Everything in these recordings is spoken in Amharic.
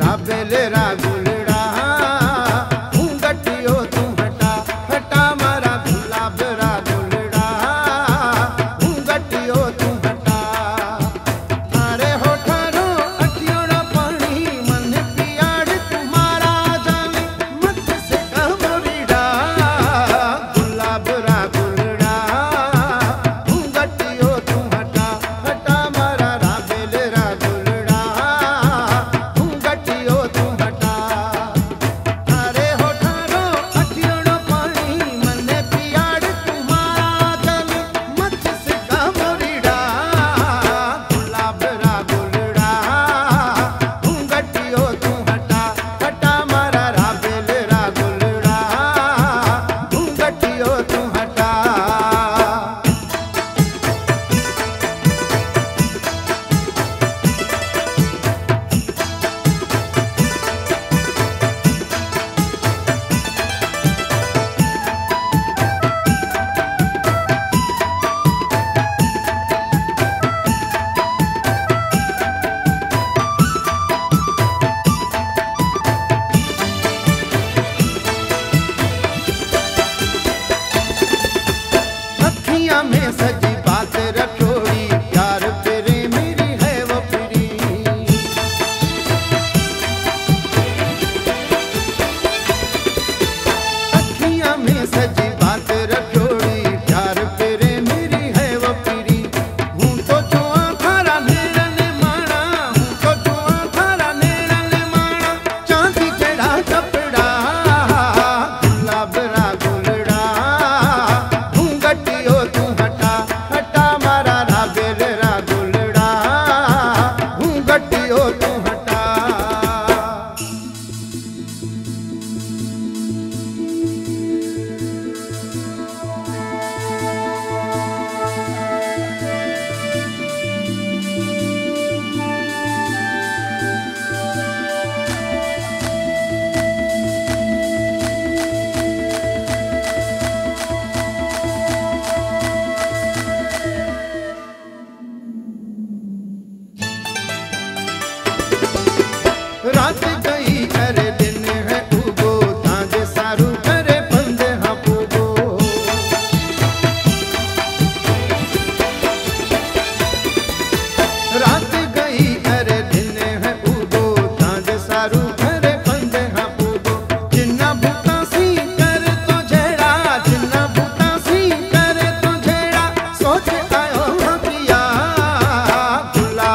Rabele Ragule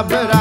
Barbera.